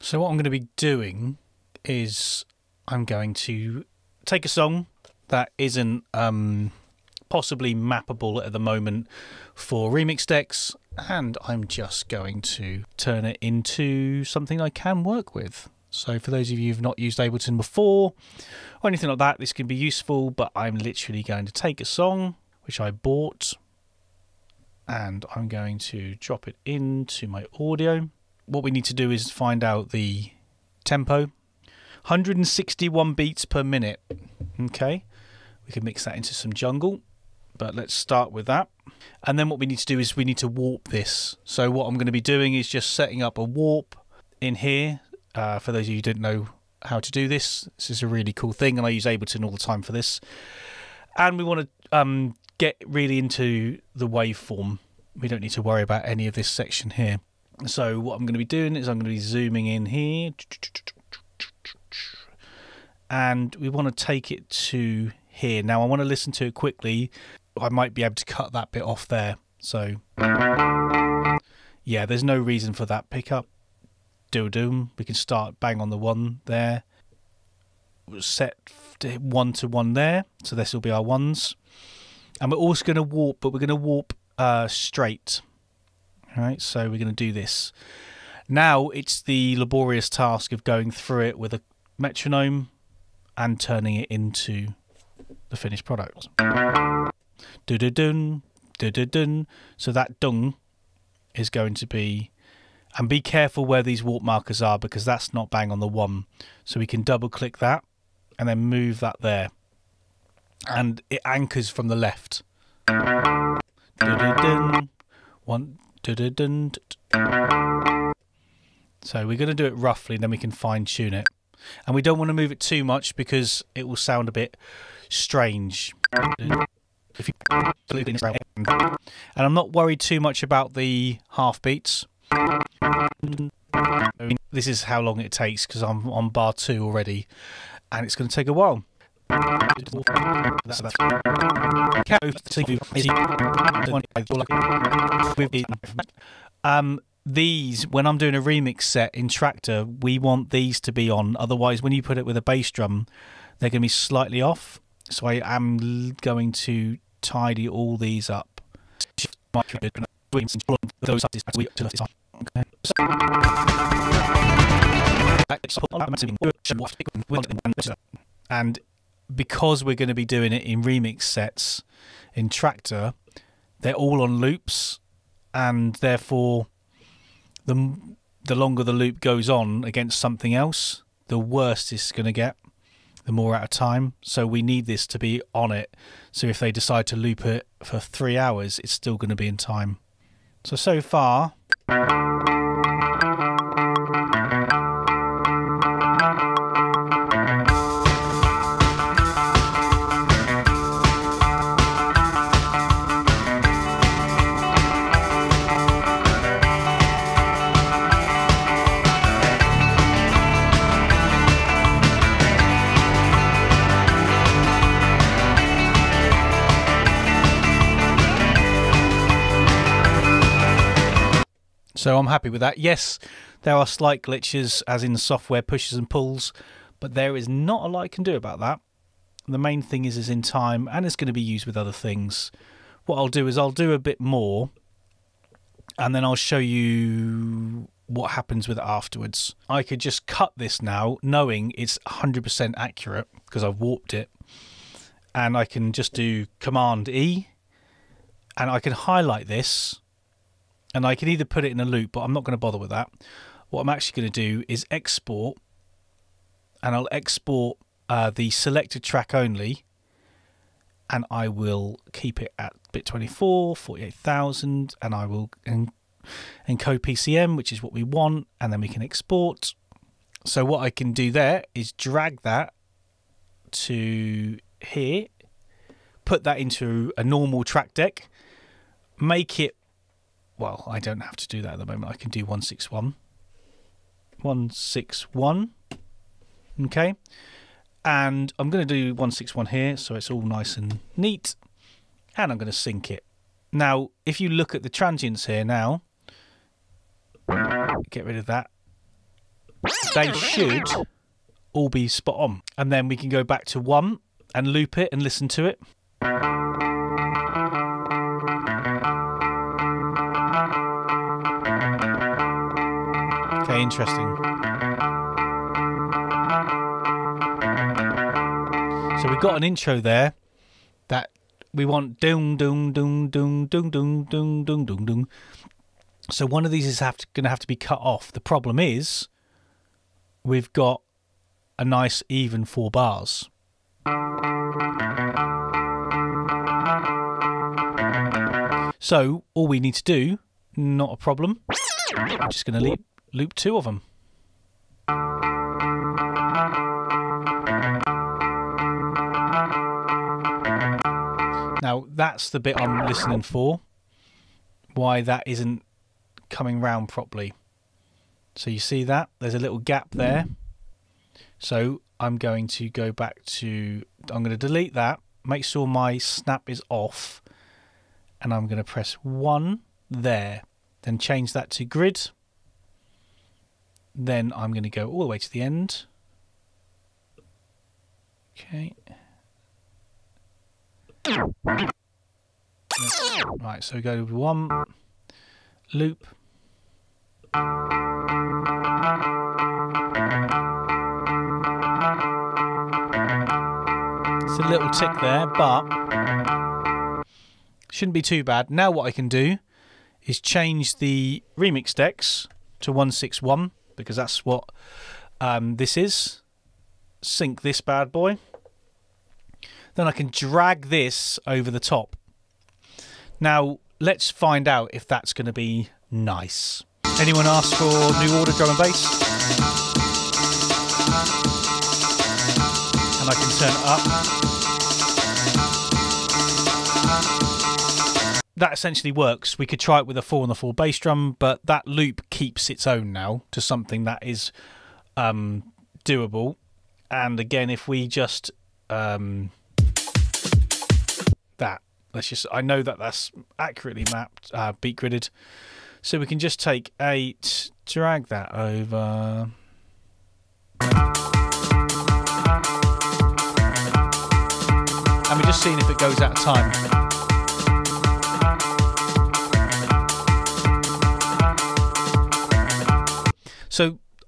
So what I'm going to be doing is I'm going to take a song that isn't um, possibly mappable at the moment for remix decks, and I'm just going to turn it into something I can work with. So for those of you who've not used Ableton before or anything like that, this can be useful, but I'm literally going to take a song which I bought and I'm going to drop it into my audio. What we need to do is find out the tempo. 161 beats per minute. Okay we can mix that into some jungle but let's start with that. And then what we need to do is we need to warp this. So what I'm going to be doing is just setting up a warp in here. Uh, for those of you who didn't know how to do this this is a really cool thing and I use Ableton all the time for this. And we want to um, get really into the waveform we don't need to worry about any of this section here so what I'm going to be doing is I'm going to be zooming in here. And we want to take it to here. Now I want to listen to it quickly. I might be able to cut that bit off there. So yeah, there's no reason for that pickup. Do doom. We can start bang on the one there. Set one to one there. So this will be our ones. And we're also going to warp, but we're going to warp uh, straight. Right, so we're going to do this. Now it's the laborious task of going through it with a metronome and turning it into the finished product. Do do dun, do do dun. So that dung is going to be, and be careful where these warp markers are because that's not bang on the one. So we can double click that and then move that there, and it anchors from the left. One, so we're going to do it roughly, then we can fine tune it. And we don't want to move it too much because it will sound a bit strange. and I'm not worried too much about the half beats. This is how long it takes because I'm on bar two already, and it's going to take a while. Um, these, when I'm doing a remix set in Traktor, we want these to be on. Otherwise, when you put it with a bass drum, they're going to be slightly off. So I am going to tidy all these up. And because we're going to be doing it in remix sets in Traktor, they're all on loops, and therefore, the the longer the loop goes on against something else, the worse it's going to get. The more out of time, so we need this to be on it. So if they decide to loop it for three hours, it's still going to be in time. So so far. So I'm happy with that. Yes, there are slight glitches, as in software pushes and pulls, but there is not a lot I can do about that. The main thing is is in time, and it's going to be used with other things. What I'll do is I'll do a bit more, and then I'll show you what happens with it afterwards. I could just cut this now, knowing it's 100% accurate because I've warped it, and I can just do Command E, and I can highlight this and I can either put it in a loop, but I'm not going to bother with that. What I'm actually going to do is export, and I'll export uh, the selected track only, and I will keep it at bit 24, 48,000, and I will en encode PCM, which is what we want, and then we can export. So what I can do there is drag that to here, put that into a normal track deck, make it well, I don't have to do that at the moment. I can do 161. 161. Okay. And I'm going to do 161 here, so it's all nice and neat. And I'm going to sync it Now, if you look at the transients here now, get rid of that. They should all be spot on. And then we can go back to one and loop it and listen to it. Interesting. So we've got an intro there that we want dung dung dung dung dung dung dung dung dung dung. So one of these is have going to have to be cut off. The problem is we've got a nice even four bars. So all we need to do, not a problem. I'm just going to loop, loop two of them. Now that's the bit I'm listening for. Why that isn't coming round properly. So you see that? There's a little gap there. So I'm going to go back to, I'm going to delete that, make sure my snap is off, and I'm going to press 1 there. Then change that to grid. Then I'm going to go all the way to the end. Okay. Right, so we go to one loop. It's a little tick there, but shouldn't be too bad. Now what I can do is change the remix decks to 161 because that's what um, this is. Sync this bad boy. Then I can drag this over the top. Now, let's find out if that's going to be nice. Anyone ask for New Order drum and bass? And I can turn it up. That essentially works. We could try it with a 4 on the 4 bass drum, but that loop keeps its own now to something that is um, doable. And again, if we just um, that. Let's just, I know that that's accurately mapped, uh, beat gridded. So we can just take eight, drag that over. And we're just seeing if it goes out of time.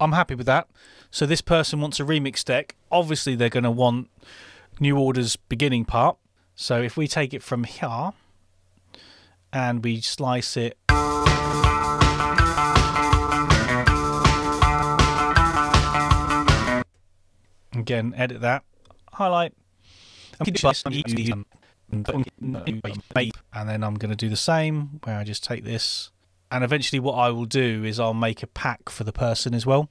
I'm happy with that. So this person wants a remix deck. Obviously, they're going to want New Order's beginning part. So if we take it from here and we slice it again, edit that, highlight, and then I'm going to do the same where I just take this and eventually what I will do is I'll make a pack for the person as well.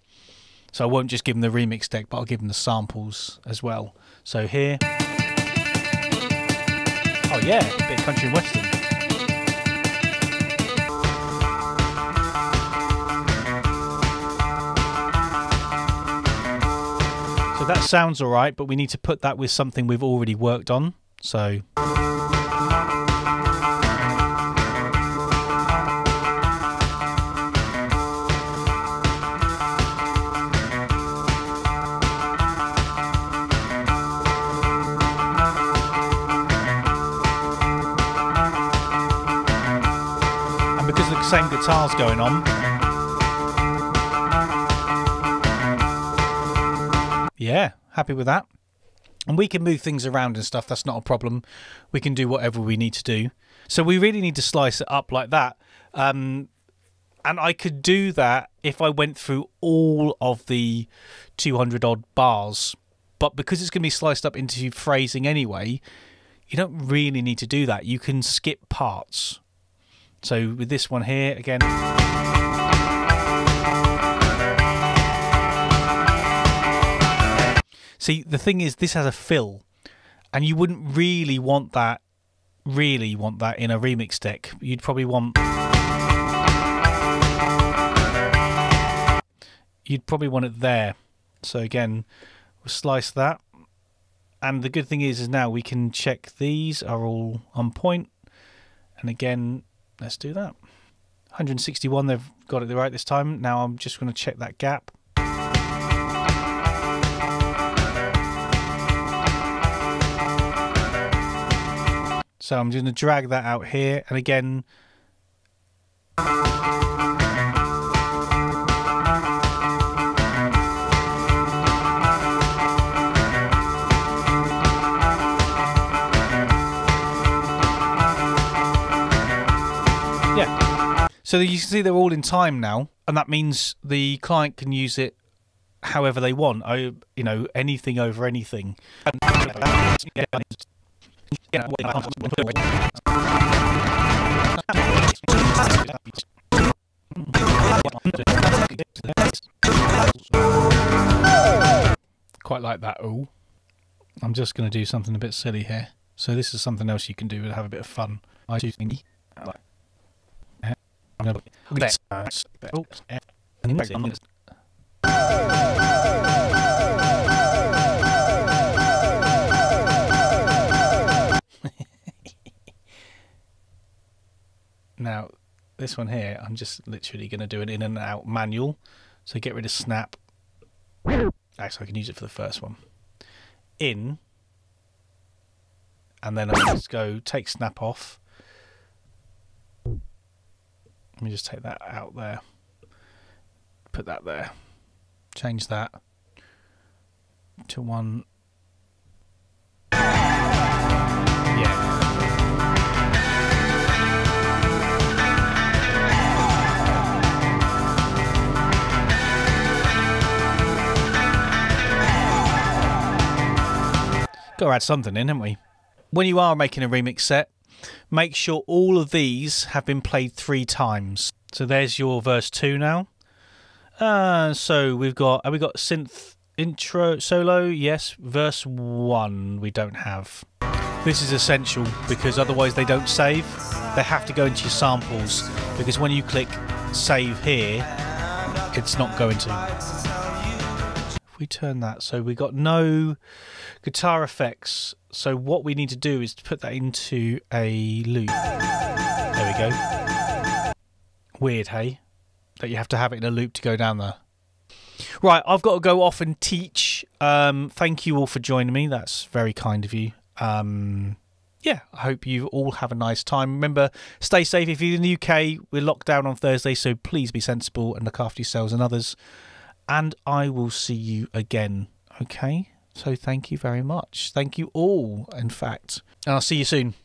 So I won't just give them the remix deck, but I'll give them the samples as well. So here. Oh yeah, a bit country and western. So that sounds alright, but we need to put that with something we've already worked on. So. Same guitars going on. Yeah, happy with that. And we can move things around and stuff, that's not a problem. We can do whatever we need to do. So we really need to slice it up like that. Um, and I could do that if I went through all of the 200 odd bars. But because it's going to be sliced up into phrasing anyway, you don't really need to do that. You can skip parts. So with this one here, again. See, the thing is, this has a fill, and you wouldn't really want that, really want that in a remix deck. You'd probably want... You'd probably want it there. So again, we'll slice that. And the good thing is, is now we can check these are all on point. point And again, let's do that. 161, they've got it right this time. Now I'm just going to check that gap. So I'm going to drag that out here. And again, So you can see they're all in time now, and that means the client can use it however they want. I, you know, anything over anything. Quite like that. Oh, I'm just going to do something a bit silly here. So this is something else you can do to have a bit of fun. I do think. Now, this one here, I'm just literally going to do an in and out manual. So get rid of snap. Actually, I can use it for the first one. In. And then I'll just go take snap off. Let me just take that out there. Put that there. Change that to one. Yeah. Got to add something in, haven't we? When you are making a remix set, make sure all of these have been played three times. So there's your verse two now. Uh, so we've got have we got synth intro solo? Yes. Verse one we don't have. This is essential because otherwise they don't save. They have to go into your samples because when you click save here, it's not going to if we turn that so we got no guitar effects so what we need to do is to put that into a loop there we go weird hey that you have to have it in a loop to go down there right i've got to go off and teach um, thank you all for joining me that's very kind of you um, yeah, I hope you all have a nice time. Remember, stay safe. If you're in the UK, we're locked down on Thursday, so please be sensible and look after yourselves and others and I will see you again. Okay? So thank you very much. Thank you all, in fact. And I'll see you soon.